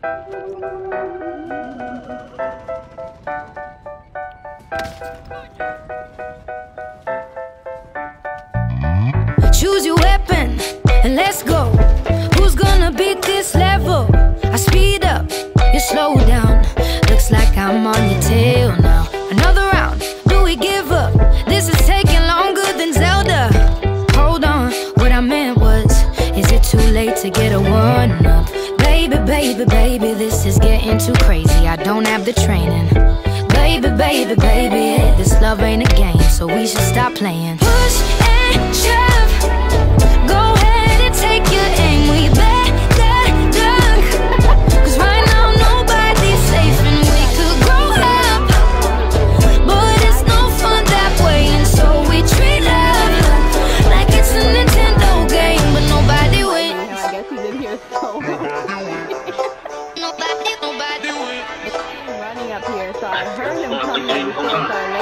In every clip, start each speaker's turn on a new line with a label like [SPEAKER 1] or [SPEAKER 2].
[SPEAKER 1] Choose your weapon and let's go. Who's gonna beat this level? I speed up, you slow down. Looks like I'm on your tail now. Another round, do we give up? This is taking longer than Zelda. Hold on, what I meant was, is it too late to get a one up? Baby, baby, baby, this is getting too crazy. I don't have the training. Baby, baby, baby, this love ain't a game, so we should stop playing. Push
[SPEAKER 2] running up here, so I heard him coming before I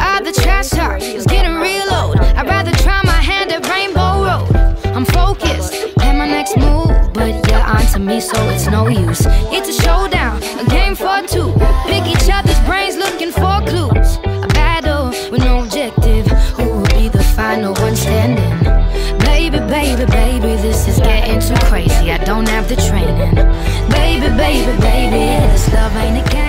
[SPEAKER 1] Ah, the trash talk is getting real old. I'd rather try my hand at Rainbow Road. I'm focused, plan my next move, but you're onto me, so it's no use. It's a showdown, a game for two. Pick each other's brains looking for clues. A battle with no objective. Who will be the final one standing? Baby, baby, baby, this is getting too crazy. I don't have the training. Baby, baby, baby, this love ain't a game,